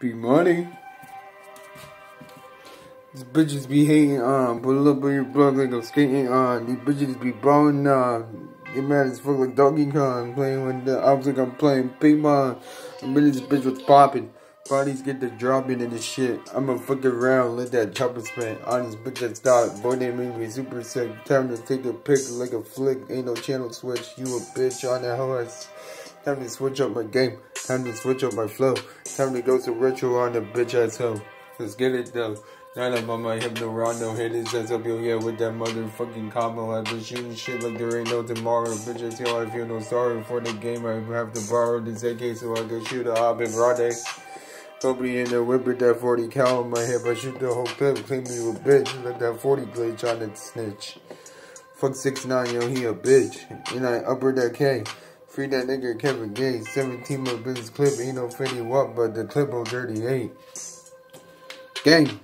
Be money. These bitches be hating on, uh, put a little bit blood like I'm skating on. Uh, these bitches be balling on. Uh, get mad as fuck like Donkey Kong, playing with the, I was like I'm playing pong. I'm really this bitch was popping. Bodies get the dropping in this shit. I'ma fuck around, let that chopper spin. On this bitch that stop. Boy, they make me super sick. Time to take a pic like a flick. Ain't no channel switch. You a bitch on that horse. Time to switch up my game. Time to switch up my flow. Time to go to retro on the bitch ass hoe. Let's get it though. None of them might have no rondo hit his ass up your head with that motherfucking combo. I've been shooting shit like there ain't no tomorrow. Bitches, yo, I feel no sorry for the game. I have to borrow this AK so I can shoot a hop broad day. Nobody in there whip with that 40 cal in my head, but shoot the whole clip, claim me a bitch. Let that 40 glitch on that snitch. Fuck 6 9 yo, he a bitch. And I upper that K. Free that nigga Kevin Gates. 17 more business clip, ain't no Fetty Wap, but the clip on 38. Gang.